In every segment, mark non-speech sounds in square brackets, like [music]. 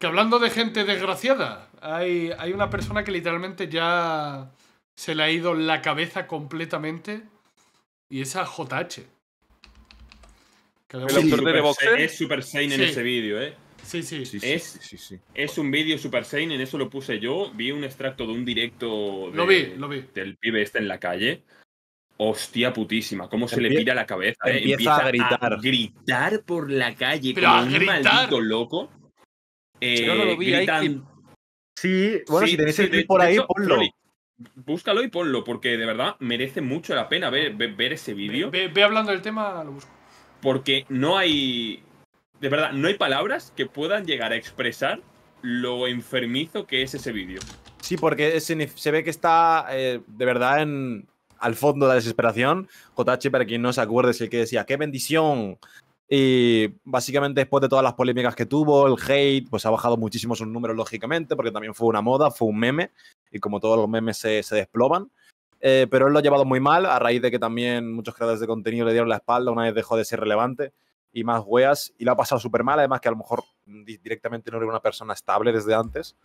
Que hablando de gente desgraciada, hay, hay una persona que literalmente ya se le ha ido la cabeza completamente y es a JH. Que El doctor de boxer. Es Super Saiyan en ese vídeo, ¿eh? Sí, sí. Sí, sí, Es- sí, sí. Es un vídeo Super Saiyan, en eso lo puse yo. Vi un extracto de un directo de- Lo vi, lo vi. del pibe este en la calle. Hostia putísima, cómo se le pira la cabeza. ¿eh? empieza a gritar. gritar por la calle Pero como a un gritar. maldito loco. Eh, Yo no lo vi, hay gritan-. Sí, bueno, Sí, si tenéis sí, el clip por ahí, hecho, ponlo. Búscalo y ponlo, porque de verdad merece mucho la pena ver, ver, ver ese vídeo. Ve, ve hablando del tema, lo busco. Porque no hay. De verdad, no hay palabras que puedan llegar a expresar lo enfermizo que es ese vídeo. Sí, porque es- se ve que está eh, de verdad en, al fondo de la desesperación. JH, para quien no se acuerde, es el que decía, ¡qué bendición! Y básicamente después de todas las polémicas que tuvo, el hate, pues ha bajado muchísimo sus números, lógicamente, porque también fue una moda, fue un meme, y como todos los memes se, se desploman. Eh, pero él lo ha llevado muy mal, a raíz de que también muchos creadores de contenido le dieron la espalda una vez dejó de ser relevante y más weas, y lo ha pasado súper mal, además que a lo mejor di- directamente no era una persona estable desde antes.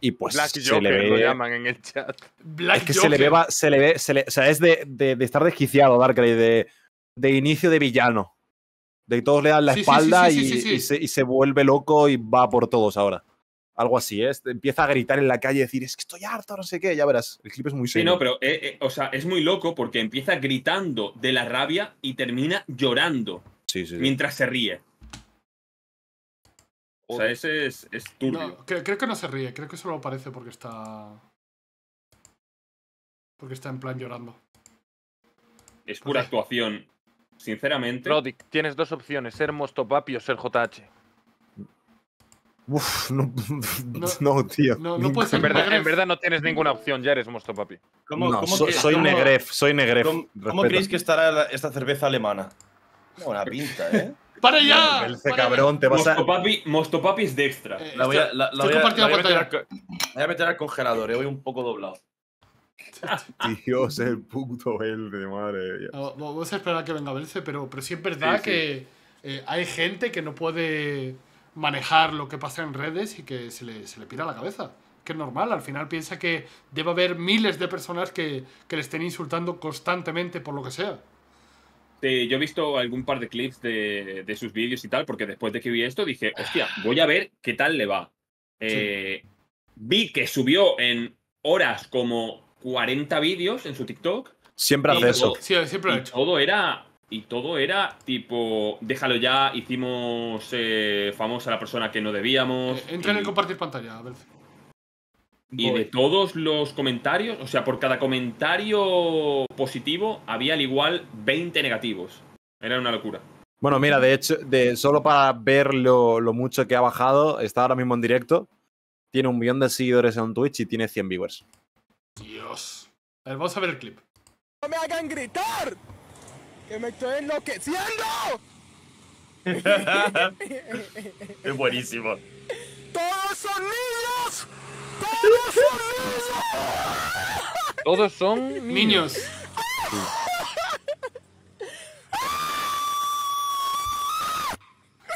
Y pues Black se Joker le ve, lo llaman en el chat. Black es que se le ve, se le ve, se le- o sea, es de, de- de estar desquiciado, Darkrai, de, de inicio de villano. De que todos le dan la Sí, sí, sí, espalda sí, y, sí, sí, sí. y se, y se vuelve loco y va por todos ahora. Algo así, ¿eh? Empieza a gritar en la calle y decir, es que estoy harto, no sé qué, ya verás. El clip es muy Sí, serio. no, pero eh, eh, o sea, es muy loco porque empieza gritando de la rabia y termina llorando Sí, sí, sí. mientras se ríe. O sea, ese es, es turbio. No, cre- creo que no se ríe, creo que solo parece porque está. Porque está en plan llorando. Es pura actuación. Sinceramente, Rodic, tienes dos opciones, ser Mostopapi o ser JH. Uf, no, No, [laughs] no, tío. no, no puede ser En verdad, Negref. en verdad no tienes ninguna opción, ya eres Mostopapi. ¿Cómo, No, cómo so- que- soy cómo- Negref, soy Negref. ¿Cómo, creéis que estará esta cerveza alemana? Buena pinta, ¿eh? [laughs] ¡Para ya! Belce, ¡Para ya! cabrón, te vas a... Mostopapi, Mostopapi es de extra. Eh, La voy a, estoy- la- la estoy voy a- compartiendo la voy a meter pantalla. al co- la voy a meter al congelador, eh, voy un poco doblado. [laughs] Dios, el puto Belce, madre mía. No, Vamos a esperar a que venga Belce, pero, pero sí es verdad Sí, sí. que eh, hay gente que no puede manejar lo que pasa en redes y que se le, se le pira la cabeza. Que es normal, al final piensa que debe haber miles de personas que, que le estén insultando constantemente por lo que sea. Sí, yo he visto algún par de clips de, de sus vídeos y tal, porque después de que vi esto dije, hostia, voy a ver qué tal le va. Eh, Vi que subió en horas como 40 vídeos en su TikTok. Siempre hace eso. todo- Sí, siempre lo he hecho. todo era. Y todo era tipo, déjalo ya, hicimos eh, famosa a la persona que no debíamos. Eh, entra en y- el compartir pantalla, Belce. Y de todos los comentarios, o sea, por cada comentario positivo había al igual 20 negativos. Era una locura. Bueno, mira, de hecho, de, solo para ver lo, lo mucho que ha bajado, está ahora mismo en directo. Tiene un millón de seguidores en Twitch y tiene 100 viewers. Dios. A ver, vamos a ver el clip. ¡No me hagan gritar! ¡Que me estoy enloqueciendo! [laughs] Es buenísimo. ¡Todos son niños! ¡Todos son niños! Todos son Niños.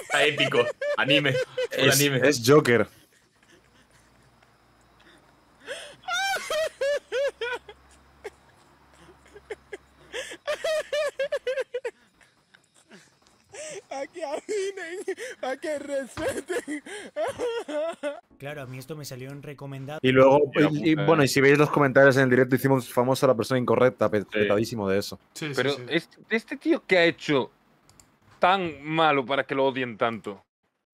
Está épico. Anime. El Es, anime. es Joker. ¡A que avinen! ¡A que respeten! [laughs] Claro, a mí esto me salió en recomendado. Y luego, y- y, puta, bueno, eh. y si veis los comentarios en el directo, hicimos famosa la persona incorrecta, pe- petadísimo de eso. Sí, sí, Pero sí. este, este tío que ha hecho tan malo para que lo odien tanto.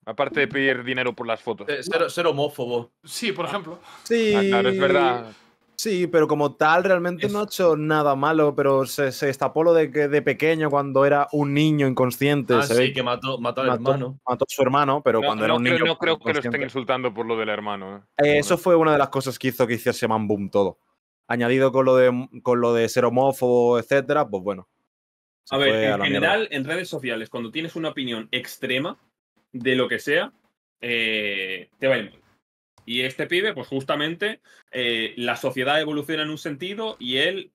Aparte de pedir dinero por las fotos. Eh, Ser, ser homófobo. Sí, por ejemplo. Sí, Ah, claro, es verdad. Sí, pero como tal, realmente Es- no ha hecho nada malo, pero se, se destapó lo de que de pequeño, cuando era un niño inconsciente, Ah, se sí, ve que mató, mató al mató, hermano. mató a su hermano, pero No, cuando era un creo, niño. no creo que lo estén insultando por lo del hermano. ¿eh? Eh, Eso fue una de las cosas que hizo que hiciese man boom todo. Añadido con lo de, con lo de ser homófobo, etcétera, pues bueno. A ver, en mierda. general, en redes sociales, cuando tienes una opinión extrema de lo que sea, eh, te va a ir mal. Y este pibe, pues justamente, eh, la sociedad evoluciona en un sentido y él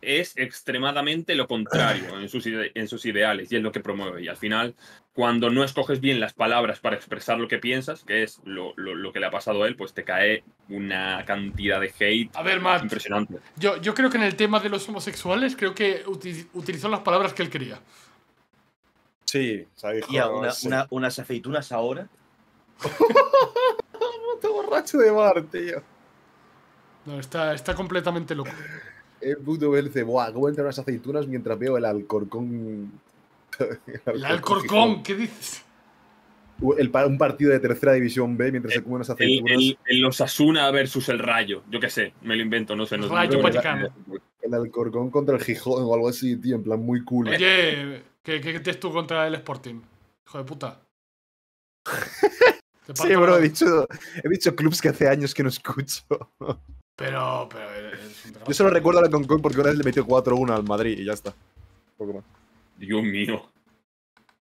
es extremadamente lo contrario en sus, ide- en sus ideales y es lo que promueve. Y al final, cuando no escoges bien las palabras para expresar lo que piensas, que es lo, lo- lo que le ha pasado a él, pues te cae una cantidad de hate A ver, Matt, impresionante. yo, yo creo que en el tema de los homosexuales, creo que uti- utilizó las palabras que él quería. Sí, dijo, Y una- sí. una- unas aceitunas ahora. [laughs] Borracho de mar, tío. No, está, está completamente loco. El puto Bel dice, buah, ¿cómo entran unas aceitunas mientras veo el alcorcón? El Alcorcón, ¿qué dices? El un partido de tercera división B mientras se comen unas El, aceitunas. el, el Osasuna versus el Rayo, yo qué sé, me lo invento, no sé. No, Rayo no- Vallecano. El Alcorcón contra el Gijón o algo así, tío, en plan muy cool. Oye, ¿qué, qué tienes tú contra el Sporting? Hijo de puta. [laughs] Sí, bro, la- he dicho, he dicho clubs que hace años que no escucho. Pero, pero. es un Yo solo recuerdo al Concon porque una vez le metió 4-1 al Madrid y ya está. Poco más. Dios mío.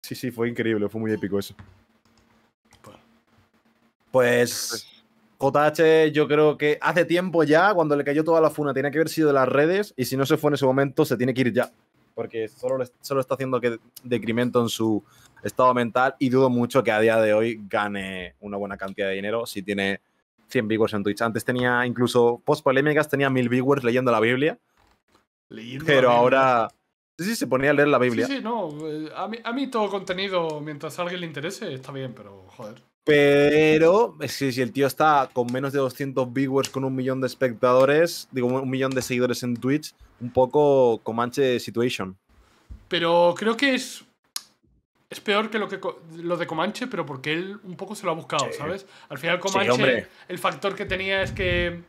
Sí, sí, fue increíble, fue muy épico eso. Bueno. Pues JH, yo creo que hace tiempo ya, cuando le cayó toda la funa, tenía que haber sido de las redes y si no se fue en ese momento, se tiene que ir ya. Porque solo, solo está haciendo que decremento en su estado mental y dudo mucho que a día de hoy gane una buena cantidad de dinero si tiene 100 viewers en Twitch. Antes tenía incluso post polémicas, tenía 1000 viewers leyendo la Biblia, Leyendo pero la ahora sí, sí, se ponía a leer la Sí, Biblia. sí, no. eh, A mí, a mí todo contenido, mientras a alguien le interese, está bien, pero joder. Pero que si el tío está con menos de 200 viewers, con un millón de espectadores, digo, un millón de seguidores en Twitch, un poco Comanche situation. Pero creo que es. Es peor que lo, que lo de Comanche, pero porque él un poco se lo ha buscado, Sí. ¿sabes? Al final, Comanche, el factor que tenía es que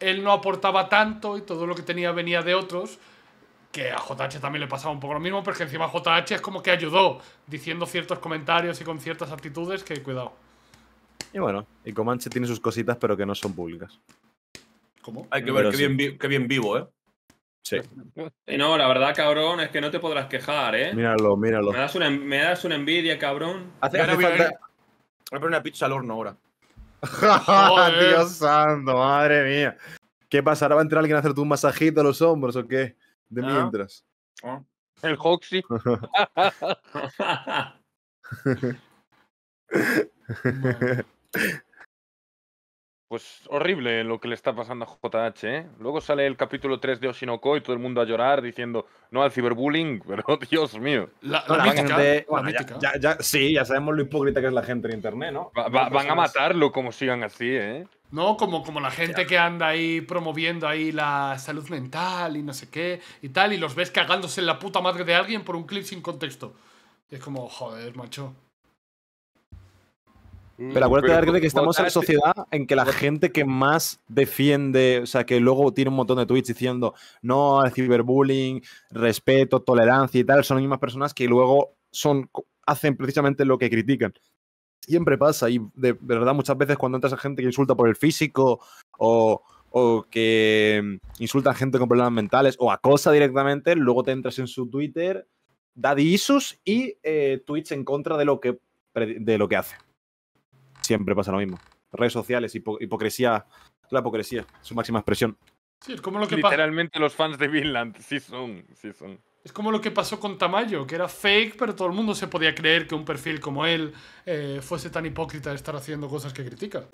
él no aportaba tanto y todo lo que tenía venía de otros. Que a JH también le pasaba un poco lo mismo, pero que encima JH es como que ayudó diciendo ciertos comentarios y con ciertas actitudes que cuidado. Y bueno, y Comanche tiene sus cositas, pero que no son públicas. ¿Cómo? Hay que ver qué sí. bien, qué bien vivo, ¿eh? Sí. Y no, la verdad, cabrón, es que no te podrás quejar, ¿eh? Míralo, míralo. Me das una, me das una envidia, cabrón. Hace, hace voy a falta- Voy a poner una pizza al horno ahora. [laughs] Dios santo, madre mía. ¿Qué pasa? ¿Ahora va a entrar alguien a hacerte un masajito a los hombros o qué? De Ah. mientras. El Hoxie. [laughs] [laughs] Pues horrible lo que le está pasando a JH, ¿eh? Luego sale el capítulo 3 de Oshinoko y todo el mundo a llorar diciendo no al ciberbullying, [laughs] pero Dios mío. La, No, la la mítica, gente- la bueno, ya- mítica. ya- ya- sí, ya sabemos lo hipócrita que es la gente en internet, ¿no? Va- va- van a matarlo como sigan así, ¿eh? No, como, como la gente que anda ahí promoviendo ahí la salud mental y no sé qué y tal, y los ves cagándose en la puta madre de alguien por un clip sin contexto. Y es como, joder, macho. Pero acuérdate Pero Arcade, que estamos en JH sociedad en que la gente que más defiende, o sea, que luego tiene un montón de tweets diciendo no al ciberbullying, respeto, tolerancia y tal, son las mismas personas que luego son, hacen precisamente lo que critican. Siempre pasa y de, de verdad muchas veces cuando entras a gente que insulta por el físico o, o que mm, insulta a gente con problemas mentales o acosa directamente, luego te entras en su Twitter, daddy issues y eh, tweets en contra de lo que, de lo que hace. Siempre pasa lo mismo. Redes sociales, hipo- hipocresía, la hipocresía, su máxima expresión. Sí, es como lo que. Literalmente los fans de Vinland, sí son, sí son. Es como lo que pasó con Tamayo, que era fake, pero todo el mundo se podía creer que un perfil como él eh, fuese tan hipócrita de estar haciendo cosas que critica.